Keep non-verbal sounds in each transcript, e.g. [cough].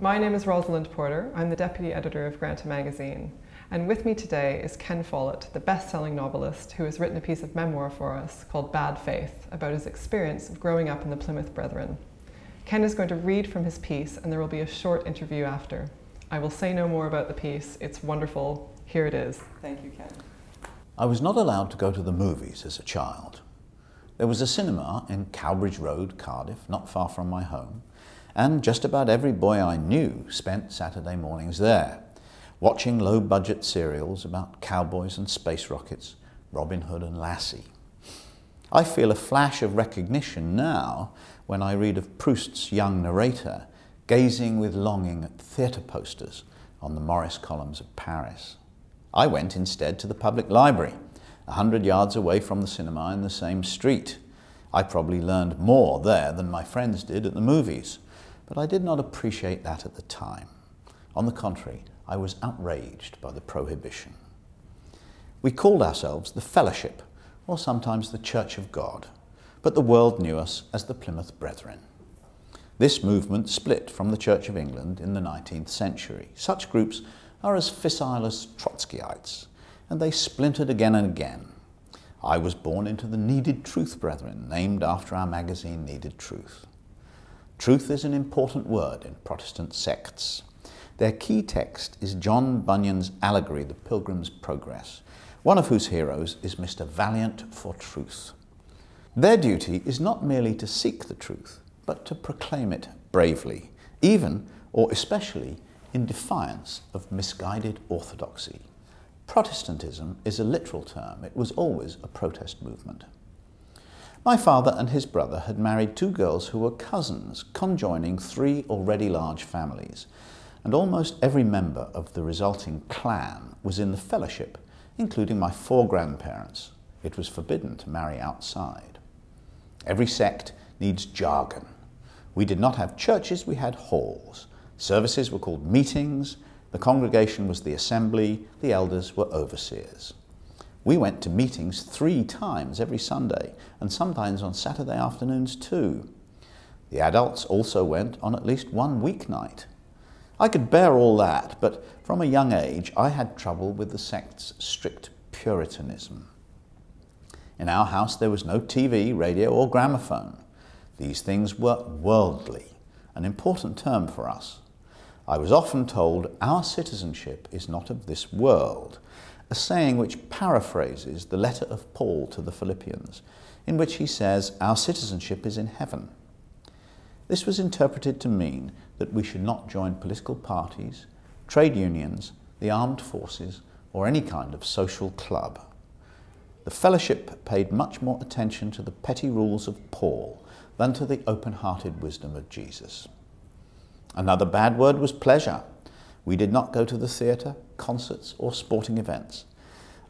My name is Rosalind Porter. I'm the deputy editor of Granta magazine. And with me today is Ken Follett, the best selling novelist who has written a piece of memoir for us called Bad Faith about his experience of growing up in the Plymouth Brethren. Ken is going to read from his piece, and there will be a short interview after. I will say no more about the piece. It's wonderful. Here it is. Thank you, Ken. I was not allowed to go to the movies as a child. There was a cinema in Cowbridge Road, Cardiff, not far from my home, and just about every boy I knew spent Saturday mornings there, watching low budget serials about cowboys and space rockets, Robin Hood and Lassie. I feel a flash of recognition now when I read of Proust's young narrator gazing with longing at theatre posters on the Morris columns of Paris. I went instead to the public library, a hundred yards away from the cinema in the same street. I probably learned more there than my friends did at the movies, but I did not appreciate that at the time. On the contrary, I was outraged by the prohibition. We called ourselves the Fellowship, or sometimes the Church of God, but the world knew us as the Plymouth Brethren. This movement split from the Church of England in the 19th century. Such groups are as fissile as Trotskyites, and they splintered again and again. I was born into the Needed Truth Brethren, named after our magazine Needed Truth. Truth is an important word in Protestant sects. Their key text is John Bunyan's allegory, The Pilgrim's Progress, one of whose heroes is Mr. Valiant for Truth. Their duty is not merely to seek the truth, but to proclaim it bravely, even or especially in defiance of misguided orthodoxy. Protestantism is a literal term. It was always a protest movement. My father and his brother had married two girls who were cousins, conjoining three already large families, and almost every member of the resulting clan was in the fellowship, including my four grandparents. It was forbidden to marry outside. Every sect needs jargon. We did not have churches, we had halls. Services were called meetings, the congregation was the assembly, the elders were overseers. We went to meetings three times every Sunday, and sometimes on Saturday afternoons too. The adults also went on at least one weeknight. I could bear all that, but from a young age I had trouble with the sect's strict Puritanism. In our house there was no TV, radio, or gramophone. These things were worldly, an important term for us. I was often told, Our citizenship is not of this world, a saying which paraphrases the letter of Paul to the Philippians, in which he says, Our citizenship is in heaven. This was interpreted to mean that we should not join political parties, trade unions, the armed forces, or any kind of social club. The fellowship paid much more attention to the petty rules of Paul than to the open hearted wisdom of Jesus. Another bad word was pleasure. We did not go to the theatre, concerts, or sporting events.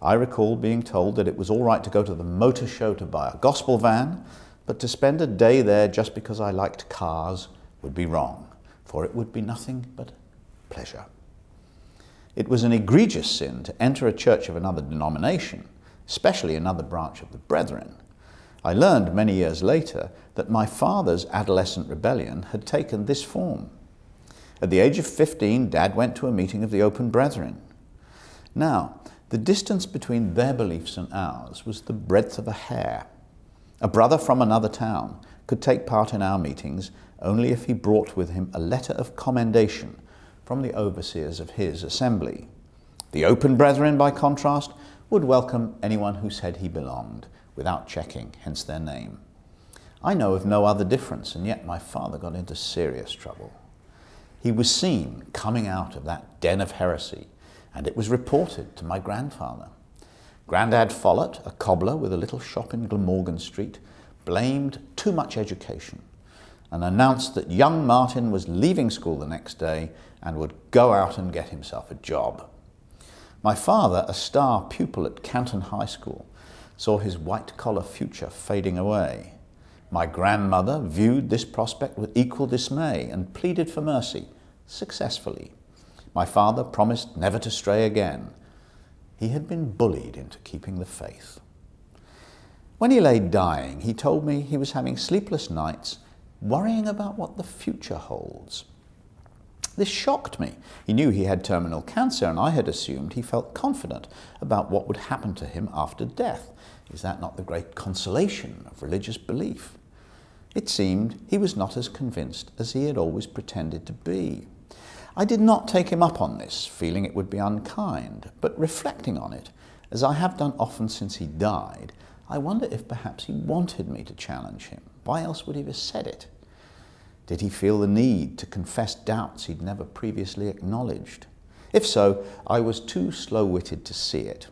I recall being told that it was all right to go to the motor show to buy a gospel van, but to spend a day there just because I liked cars would be wrong, for it would be nothing but pleasure. It was an egregious sin to enter a church of another denomination, especially another branch of the Brethren. I learned many years later that my father's adolescent rebellion had taken this form. At the age of 15, Dad went to a meeting of the Open Brethren. Now, the distance between their beliefs and ours was the breadth of a hair. A brother from another town could take part in our meetings only if he brought with him a letter of commendation from the overseers of his assembly. The Open Brethren, by contrast, would welcome anyone who said he belonged, without checking, hence their name. I know of no other difference, and yet my father got into serious trouble. He was seen coming out of that den of heresy, and it was reported to my grandfather. Grandad Follett, a cobbler with a little shop in Glamorgan Street, blamed too much education and announced that young Martin was leaving school the next day and would go out and get himself a job. My father, a star pupil at Canton High School, saw his white collar future fading away. My grandmother viewed this prospect with equal dismay and pleaded for mercy, successfully. My father promised never to stray again. He had been bullied into keeping the faith. When he lay dying, he told me he was having sleepless nights, worrying about what the future holds. This shocked me. He knew he had terminal cancer, and I had assumed he felt confident about what would happen to him after death. Is that not the great consolation of religious belief? It seemed he was not as convinced as he had always pretended to be. I did not take him up on this, feeling it would be unkind, but reflecting on it, as I have done often since he died, I wonder if perhaps he wanted me to challenge him. Why else would he have said it? Did he feel the need to confess doubts he'd never previously acknowledged? If so, I was too slow witted to see it.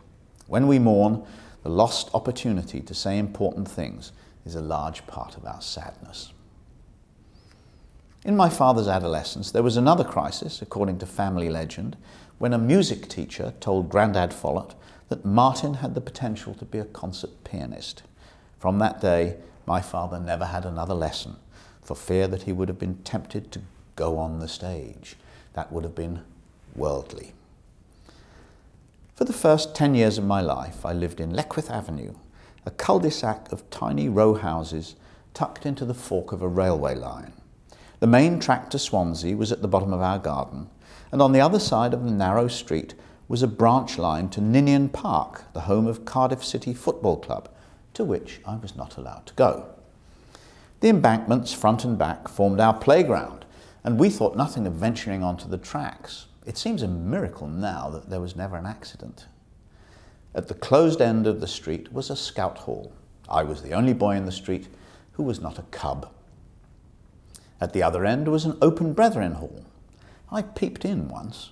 When we mourn, the lost opportunity to say important things is a large part of our sadness. In my father's adolescence, there was another crisis, according to family legend, when a music teacher told Grandad Follett that Martin had the potential to be a concert pianist. From that day, my father never had another lesson for fear that he would have been tempted to go on the stage. That would have been worldly. For the first 10 years of my life, I lived in Leckwith Avenue, a cul-de-sac of tiny row houses tucked into the fork of a railway line. The main track to Swansea was at the bottom of our garden, and on the other side of the narrow street was a branch line to Ninian Park, the home of Cardiff City Football Club, to which I was not allowed to go. The embankments, front and back, formed our playground, and we thought nothing of venturing onto the tracks. It seems a miracle now that there was never an accident. At the closed end of the street was a scout hall. I was the only boy in the street who was not a cub. At the other end was an open brethren hall. I peeped in once.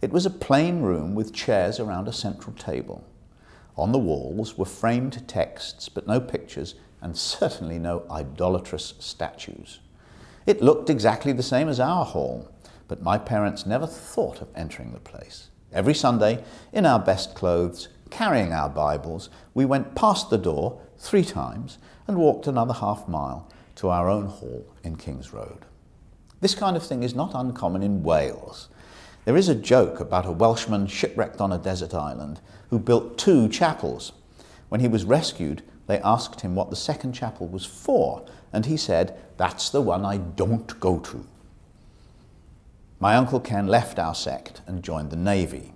It was a plain room with chairs around a central table. On the walls were framed texts, but no pictures, and [laughs] certainly no idolatrous statues. It looked exactly the same as our hall, but my parents never thought of entering the place. Every Sunday, in our best clothes, carrying our Bibles, we went past the door three times and walked another half mile to our own hall in King's Road. This kind of thing is not uncommon in Wales. There is a joke about a Welshman shipwrecked on a desert island who built two chapels. When he was rescued, they asked him what the second chapel was for, and he said, That's the one I don't go to. My Uncle Ken left our sect and joined the Navy.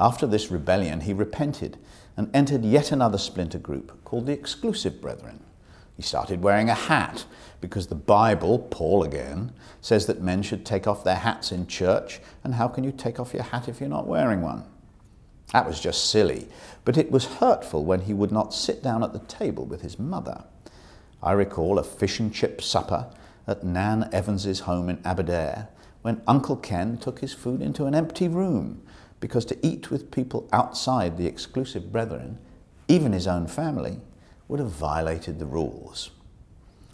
After this rebellion, he repented and entered yet another splinter group called the Exclusive Brethren. He started wearing a hat because the Bible, Paul again, says that men should take off their hats in church, and how can you take off your hat if you're not wearing one? That was just silly, but it was hurtful when he would not sit down at the table with his mother. I recall a fish and chip supper at Nan Evans's home in Aberdare when Uncle Ken took his food into an empty room because to eat with people outside the exclusive brethren, even his own family, would have violated the rules.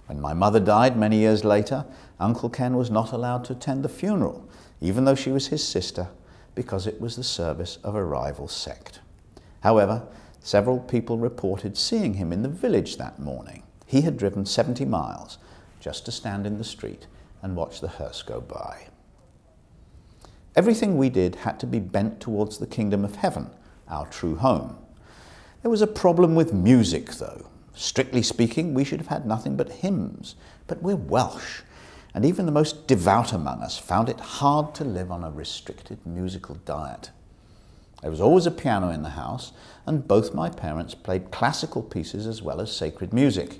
When my mother died many years later, Uncle Ken was not allowed to attend the funeral, even though she was his sister, because it was the service of a rival sect. However, several people reported seeing him in the village that morning. He had driven 70 miles just to stand in the street and watch the hearse go by. Everything we did had to be bent towards the kingdom of heaven, our true home. There was a problem with music, though. Strictly speaking, we should have had nothing but hymns, but we're Welsh and even the most devout among us found it hard to live on a restricted musical diet. There was always a piano in the house, and both my parents played classical pieces as well as sacred music.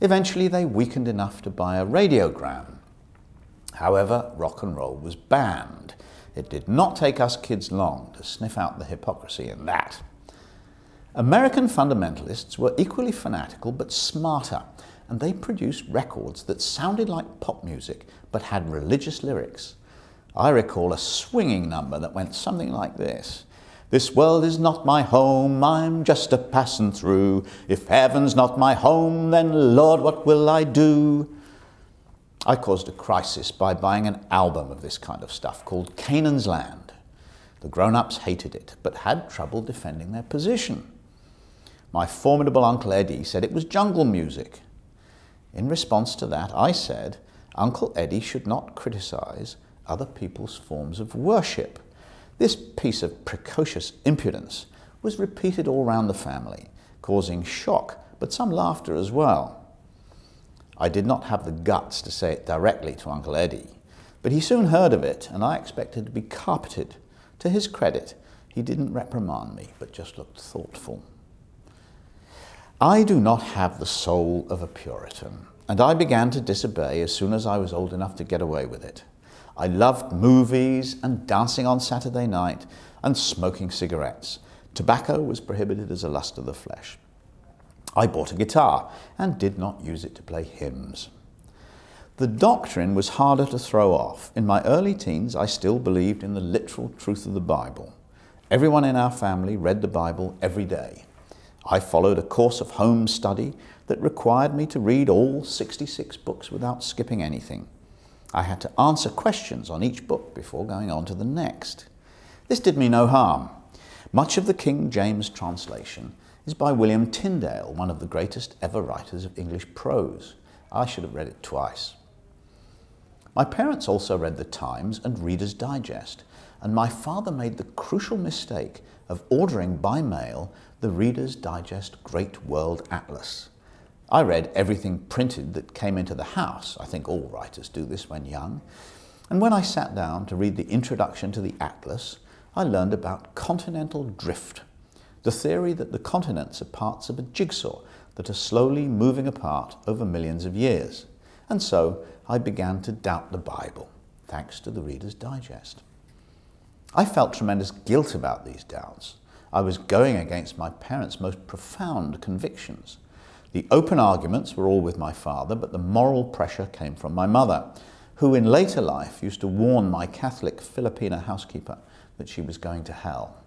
Eventually, they weakened enough to buy a radiogram. However, rock and roll was banned. It did not take us kids long to sniff out the hypocrisy in that. American fundamentalists were equally fanatical but smarter and they produced records that sounded like pop music but had religious lyrics. I recall a swinging number that went something like this. This world is not my home, I'm just a passing through. If heaven's not my home, then Lord, what will I do? I caused a crisis by buying an album of this kind of stuff called Canaan's Land. The grown ups hated it, but had trouble defending their position. My formidable Uncle Eddie said it was jungle music. In response to that, I said, Uncle Eddie should not criticize other people's forms of worship. This piece of precocious impudence was repeated all round the family, causing shock, but some laughter as well. I did not have the guts to say it directly to Uncle Eddie, But he soon heard of it, and I expected to be carpeted. To his credit, he didn't reprimand me, but just looked thoughtful. I do not have the soul of a Puritan, and I began to disobey as soon as I was old enough to get away with it. I loved movies and dancing on Saturday night and smoking cigarettes. Tobacco was prohibited as a lust of the flesh. I bought a guitar and did not use it to play hymns. The doctrine was harder to throw off. In my early teens, I still believed in the literal truth of the Bible. Everyone in our family read the Bible every day. I followed a course of home study that required me to read all 66 books without skipping anything. I had to answer questions on each book before going on to the next. This did me no harm. Much of the King James translation is by William Tyndale, one of the greatest ever writers of English prose. I should have read it twice. My parents also read the Times and Reader's Digest, and my father made the crucial mistake of ordering by mail the Reader's Digest Great World Atlas. I read everything printed that came into the house. I think all writers do this when young. And when I sat down to read the introduction to the Atlas, I learned about continental drift, the theory that the continents are parts of a jigsaw that are slowly moving apart over millions of years. And so I began to doubt the Bible, thanks to the Reader's Digest. I felt tremendous guilt about these doubts. I was going against my parents' most profound convictions. The open arguments were all with my father, but the moral pressure came from my mother, who in later life used to warn my Catholic Filipina housekeeper that she was going to hell.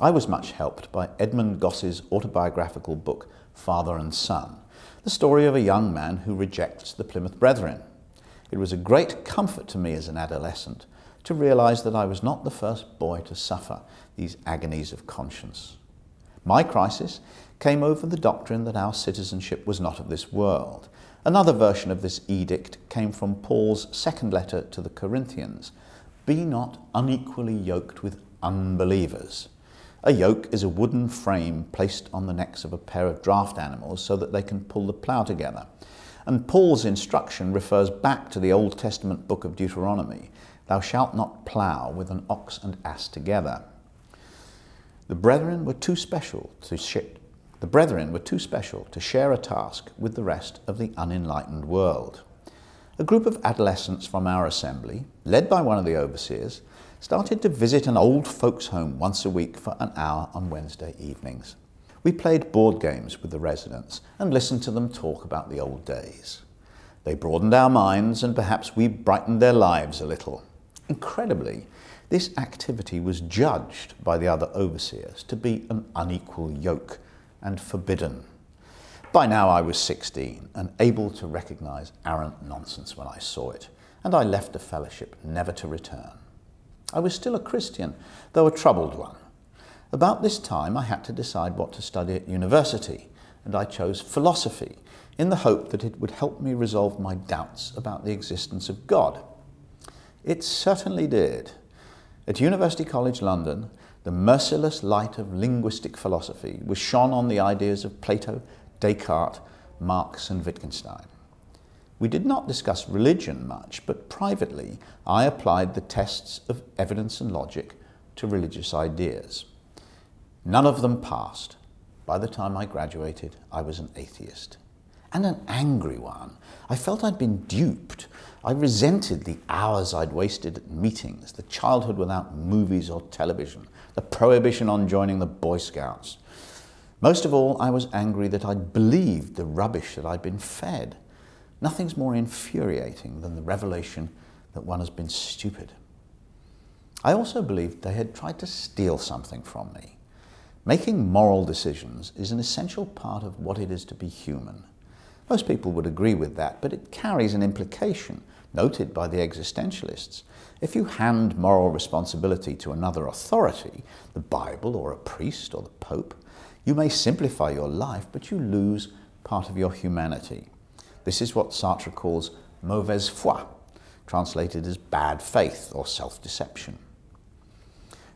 I was much helped by Edmund Gosse's autobiographical book, Father and Son, the story of a young man who rejects the Plymouth Brethren. It was a great comfort to me as an adolescent to realize that I was not the first boy to suffer these agonies of conscience. My crisis came over the doctrine that our citizenship was not of this world. Another version of this edict came from Paul's second letter to the Corinthians Be not unequally yoked with unbelievers. A yoke is a wooden frame placed on the necks of a pair of draft animals so that they can pull the plough together. And Paul's instruction refers back to the Old Testament book of Deuteronomy Thou shalt not plough with an ox and ass together. The brethren were too special to ship. The brethren were too special to share a task with the rest of the unenlightened world. A group of adolescents from our assembly, led by one of the overseers, started to visit an old folks' home once a week for an hour on Wednesday evenings. We played board games with the residents and listened to them talk about the old days. They broadened our minds and perhaps we brightened their lives a little. Incredibly, this activity was judged by the other overseers to be an unequal yoke and forbidden. By now I was 16 and able to recognize arrant nonsense when I saw it, and I left the fellowship never to return. I was still a Christian, though a troubled one. About this time I had to decide what to study at university, and I chose philosophy in the hope that it would help me resolve my doubts about the existence of God. It certainly did. At University College London, the merciless light of linguistic philosophy was shone on the ideas of Plato, Descartes, Marx, and Wittgenstein. We did not discuss religion much, but privately I applied the tests of evidence and logic to religious ideas. None of them passed. By the time I graduated, I was an atheist. And an angry one. I felt I'd been duped I resented the hours I'd wasted at meetings, the childhood without movies or television, the prohibition on joining the Boy Scouts. Most of all, I was angry that I'd believed the rubbish that I'd been fed. Nothing's more infuriating than the revelation that one has been stupid. I also believed they had tried to steal something from me. Making moral decisions is an essential part of what it is to be human. Most people would agree with that, but it carries an implication noted by the existentialists. If you hand moral responsibility to another authority, the Bible or a priest or the Pope, you may simplify your life, but you lose part of your humanity. This is what Sartre calls mauvaise foi, translated as bad faith or self deception.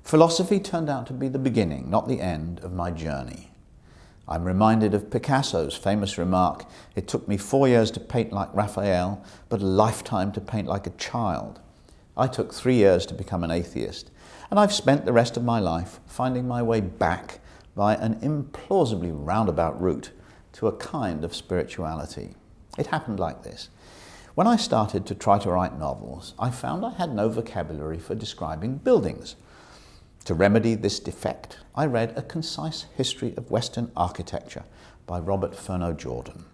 Philosophy turned out to be the beginning, not the end, of my journey. I'm reminded of Picasso's famous remark it took me four years to paint like Raphael, but a lifetime to paint like a child. I took three years to become an atheist, and I've spent the rest of my life finding my way back by an implausibly roundabout route to a kind of spirituality. It happened like this. When I started to try to write novels, I found I had no vocabulary for describing buildings. To remedy this defect, I read A Concise History of Western Architecture by Robert Furneaux Jordan.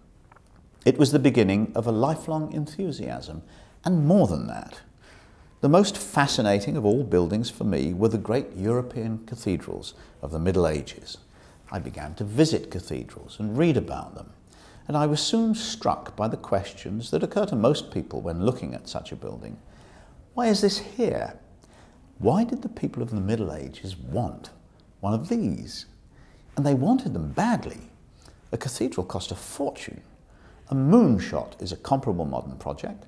It was the beginning of a lifelong enthusiasm, and more than that. The most fascinating of all buildings for me were the great European cathedrals of the Middle Ages. I began to visit cathedrals and read about them and I was soon struck by the questions that occur to most people when looking at such a building. Why is this here? Why did the people of the Middle Ages want one of these? And they wanted them badly. A cathedral cost a fortune. A moonshot is a comparable modern project.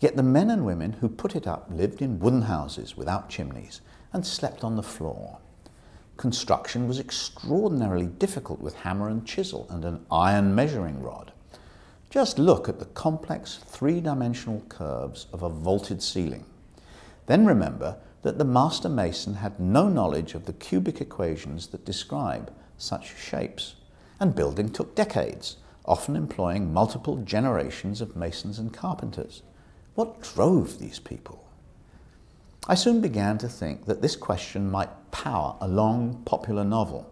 Yet the men and women who put it up lived in wooden houses without chimneys and slept on the floor. Construction was extraordinarily difficult with hammer and chisel and an iron measuring rod. Just look at the complex three-dimensional curves of a vaulted ceiling. Then remember that the master mason had no knowledge of the cubic equations that describe such shapes. And building took decades, often employing multiple generations of masons and carpenters. What drove these people? I soon began to think that this question might power a long, popular novel.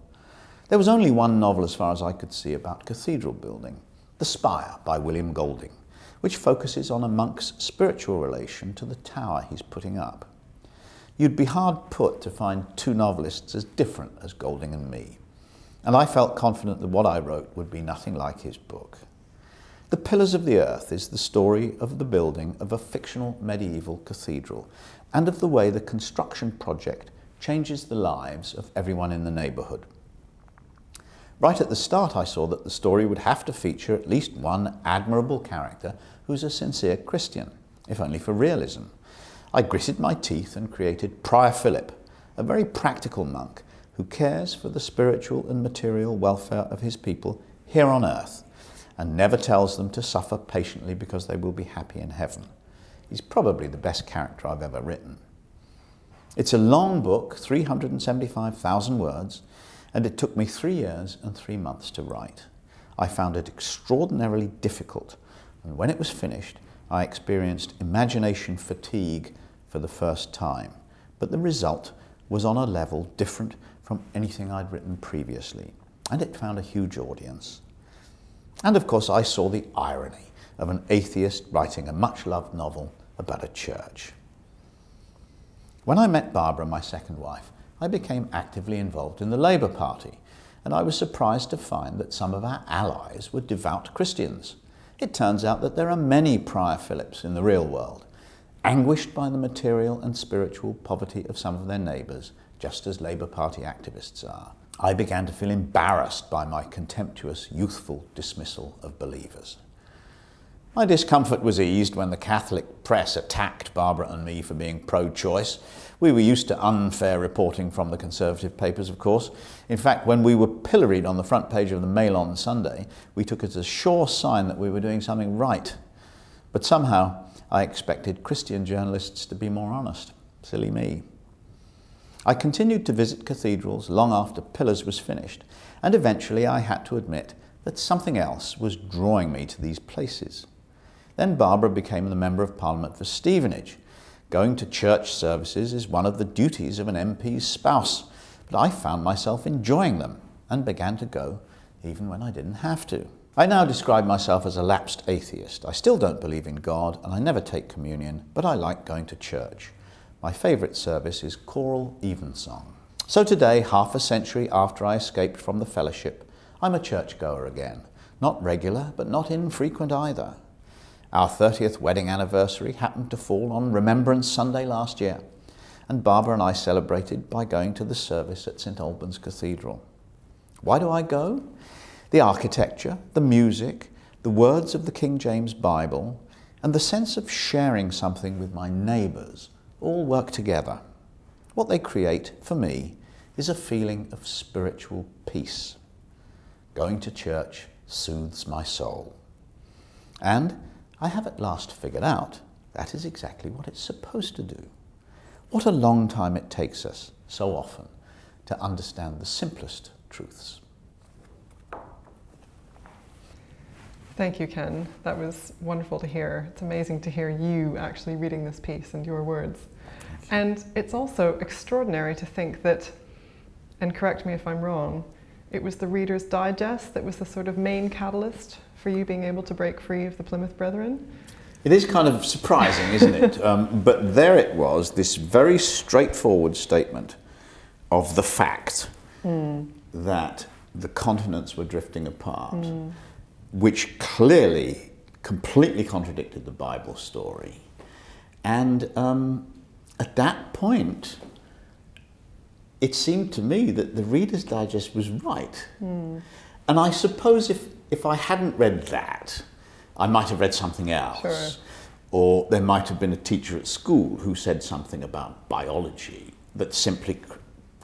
There was only one novel, as far as I could see, about cathedral building The Spire by William Golding, which focuses on a monk's spiritual relation to the tower he's putting up. You'd be hard put to find two novelists as different as Golding and me, and I felt confident that what I wrote would be nothing like his book. The Pillars of the Earth is the story of the building of a fictional medieval cathedral and of the way the construction project changes the lives of everyone in the neighbourhood. Right at the start, I saw that the story would have to feature at least one admirable character who's a sincere Christian, if only for realism. I gritted my teeth and created Prior Philip, a very practical monk who cares for the spiritual and material welfare of his people here on earth and never tells them to suffer patiently because they will be happy in heaven. He's probably the best character I've ever written. It's a long book, 375,000 words, and it took me three years and three months to write. I found it extraordinarily difficult, and when it was finished, I experienced imagination fatigue for the first time. But the result was on a level different from anything I'd written previously, and it found a huge audience. And of course, I saw the irony of an atheist writing a much loved novel about a church. When I met Barbara, my second wife, I became actively involved in the Labour Party, and I was surprised to find that some of our allies were devout Christians. It turns out that there are many Prior Philips in the real world, anguished by the material and spiritual poverty of some of their neighbours, just as Labour Party activists are. I began to feel embarrassed by my contemptuous, youthful dismissal of believers. My discomfort was eased when the Catholic press attacked Barbara and me for being pro choice. We were used to unfair reporting from the Conservative papers, of course. In fact, when we were pilloried on the front page of the Mail on Sunday, we took it as a sure sign that we were doing something right. But somehow, I expected Christian journalists to be more honest. Silly me. I continued to visit cathedrals long after Pillars was finished, and eventually I had to admit that something else was drawing me to these places. Then Barbara became the Member of Parliament for Stevenage. Going to church services is one of the duties of an MP's spouse, but I found myself enjoying them and began to go even when I didn't have to. I now describe myself as a lapsed atheist. I still don't believe in God and I never take communion, but I like going to church. My favourite service is choral evensong. So today, half a century after I escaped from the fellowship, I'm a churchgoer again. Not regular, but not infrequent either. Our 30th wedding anniversary happened to fall on Remembrance Sunday last year, and Barbara and I celebrated by going to the service at St Albans Cathedral. Why do I go? The architecture, the music, the words of the King James Bible, and the sense of sharing something with my neighbours all work together. What they create, for me, is a feeling of spiritual peace. going to church soothes my soul. And I have at last figured out that is exactly what it's supposed to do. What a long time it takes us, so often, to understand the simplest truths. Thank you, Ken. That was wonderful to hear. It's amazing to hear you actually reading this piece and your words. And it's also extraordinary to think that, and correct me if I'm wrong, it was the Reader's Digest that was the sort of main catalyst for you being able to break free of the Plymouth Brethren. It is kind of surprising, isn't it? Um, but there it was, this very straightforward statement of the fact mm. that the continents were drifting apart. Mm which clearly completely contradicted the Bible story. And um, at that point, it seemed to me that the Reader's Digest was right. Mm. And I suppose if, if I hadn't read that, I might have read something else. Sure. Or there might have been a teacher at school who said something about biology that simply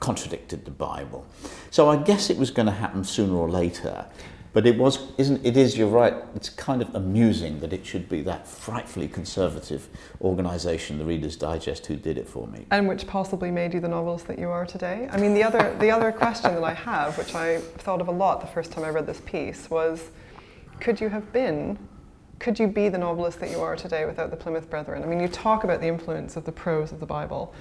contradicted the Bible. So I guess it was going to happen sooner or later. But it was, isn't it? Is you're right. It's kind of amusing that it should be that frightfully conservative organisation, the Reader's Digest, who did it for me. And which possibly made you the novelist that you are today. I mean, the other the other question that I have, which I thought of a lot the first time I read this piece, was, could you have been? Could you be the novelist that you are today without the Plymouth Brethren? I mean, you talk about the influence of the prose of the Bible,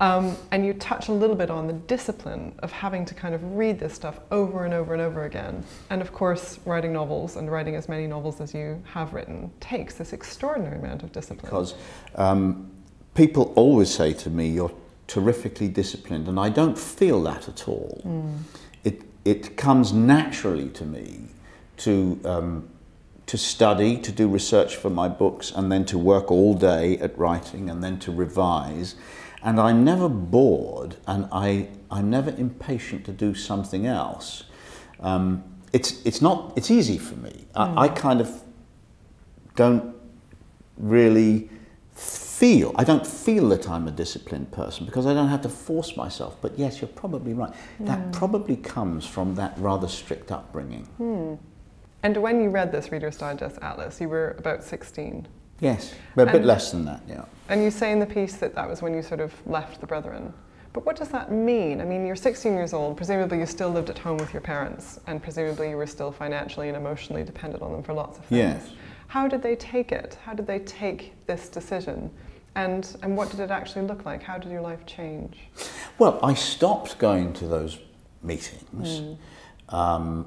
um, and you touch a little bit on the discipline of having to kind of read this stuff over and over and over again. And of course, writing novels and writing as many novels as you have written takes this extraordinary amount of discipline. Because um, people always say to me, you're terrifically disciplined, and I don't feel that at all. Mm. It, it comes naturally to me to, um, to study, to do research for my books, and then to work all day at writing, and then to revise and I'm never bored and I, I'm never impatient to do something else. Um, it's, it's, not, it's easy for me. Mm. I, hmm. I kind of don't really feel, I don't feel that I'm a disciplined person because I don't have to force myself. But yes, you're probably right. Mm. That hmm. probably comes from that rather strict upbringing. Mm. And when you read this Reader's Digest Atlas, you were about 16. Yes, but a bit less than that, yeah. And you say in the piece that that was when you sort of left the Brethren. But what does that mean? I mean, you're 16 years old, presumably you still lived at home with your parents, and presumably you were still financially and emotionally dependent on them for lots of things. Yes. How did they take it? How did they take this decision? And, and what did it actually look like? How did your life change? Well, I stopped going to those meetings. Mm. Um,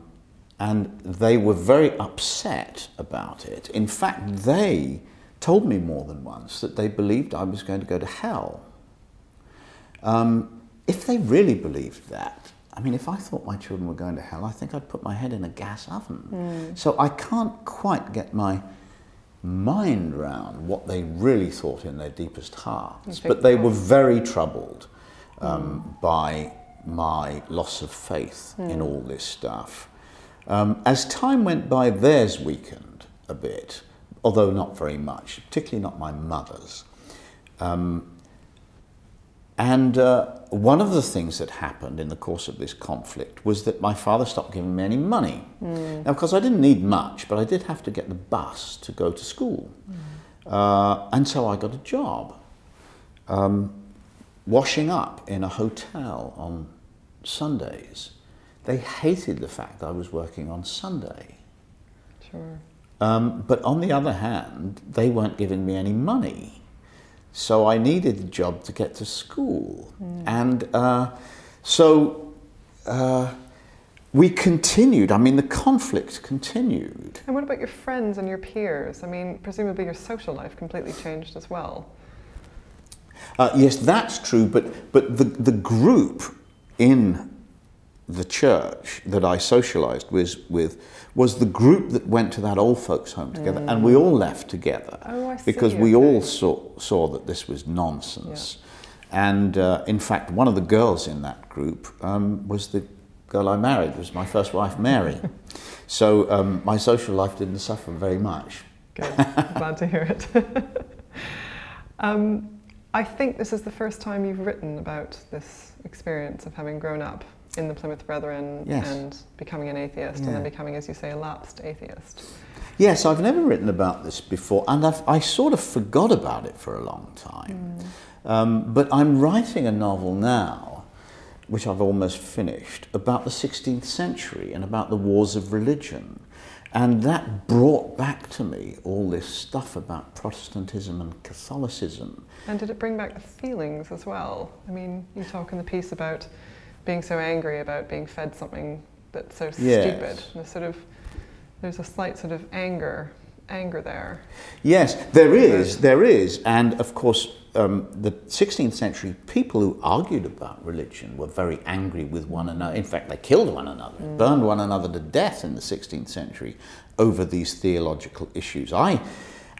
and they were very upset about it. In fact, they told me more than once that they believed I was going to go to hell. Um, if they really believed that, I mean, if I thought my children were going to hell, I think I'd put my head in a gas oven. Mm. So I can't quite get my mind round what they really thought in their deepest hearts. But they were very troubled um, mm. by my loss of faith mm. in all this stuff. Um, as time went by, theirs weakened a bit although not very much, particularly not my mother's. Um, and uh, one of the things that happened in the course of this conflict was that my father stopped giving me any money. Mm. Now, of course, I didn't need much, but I did have to get the bus to go to school. Mm. Uh, and so I got a job um, washing up in a hotel on Sundays. They hated the fact that I was working on Sunday. Sure. Um, but on the other hand, they weren't giving me any money. So I needed a job to get to school. Mm. And uh, so uh, we continued. I mean, the conflict continued. And what about your friends and your peers? I mean, presumably your social life completely changed as well. Uh, yes, that's true, but, but the, the group in the church that I socialized with, with was the group that went to that old folks home together, mm. and we all left together oh, because see, we okay. all saw, saw that this was nonsense. Yeah. And uh, in fact, one of the girls in that group um, was the girl I married, was my first wife, Mary. [laughs] so um, my social life didn't suffer very much. Good, glad to hear it. [laughs] um, I think this is the first time you've written about this experience of having grown up in the Plymouth Brethren Yes. and becoming an atheist and then becoming, as you say, a lapsed atheist. Yes, I've never written about this before, and I've, I sort of forgot about it for a long time. Um, but I'm writing a novel now, which I've almost finished, about the 16th century and about the wars of religion. And that brought back to me all this stuff about Protestantism and Catholicism. And did it bring back the feelings as well? I mean, you talk in the piece about being so angry about being fed something that's so Yes. stupid. And the sort of, there's a slight sort of anger, anger there. Yes, there is, there is. And of course, um, the 16th century people who argued about religion were very angry with one another. In fact, they killed one another, burned one another to death in the 16th century over these theological issues. I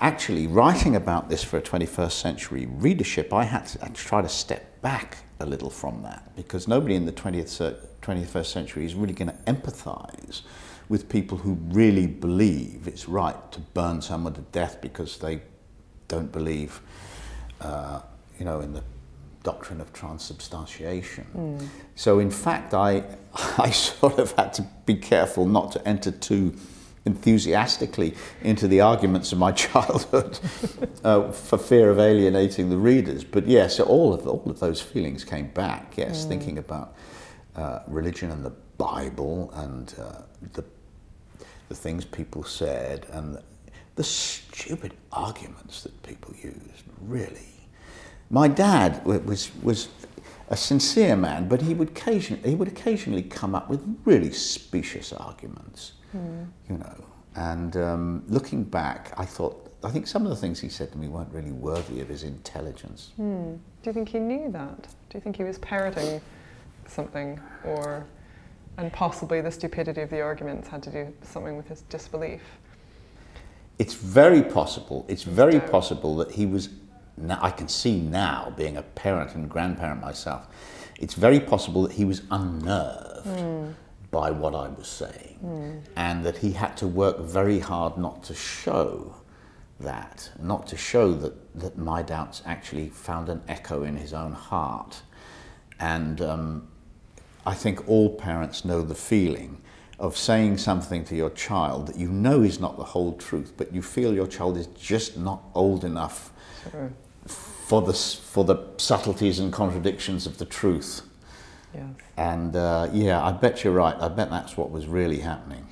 actually, writing about this for a 21st century readership, I had to, I had to try to step back a little from that because nobody in the 20th, 21st century is really going to empathize with people who really believe it's right to burn someone to death because they don't believe, uh, you know, in the doctrine of transubstantiation. So in fact, I, [laughs] I sort of had to be careful not to enter too enthusiastically into the arguments of my [laughs] childhood uh, for fear of alienating the readers. But yes, all of, all of those feelings came back, yes, thinking about uh, religion and the Bible and uh, the the things people said and the, the stupid arguments that people used, really. My dad was, was a sincere man, but he would, occasion, he would occasionally come up with really specious arguments, you know. And um, looking back, I thought, I think some of the things he said to me weren't really worthy of his intelligence. Hmm. Do you think he knew that? Do you think he was parroting something or and possibly the stupidity of the arguments had to do something with his disbelief? It's very possible. It's very possible that he was. Now, I can see now, being a parent and grandparent myself, it's very possible that he was unnerved by what I was saying, and that he had to work very hard not to show that, not to show that, that my doubts actually found an echo in his own heart. And um, I think all parents know the feeling of saying something to your child that you know is not the whole truth, but you feel your child is just not old enough Sure. for the, for the subtleties and contradictions of the truth. Yes. And uh, yeah, I bet you're right. I bet that's what was really happening.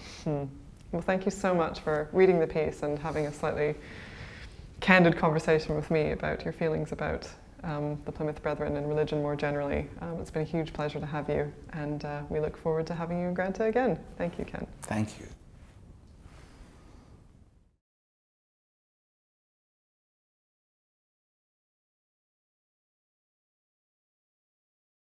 Well, thank you so much for reading the piece and having a slightly candid conversation with me about your feelings about um, the Plymouth Brethren and religion more generally. Um, it's been a huge pleasure to have you, and uh, we look forward to having you in Granta again. Thank you, Ken. Thank you.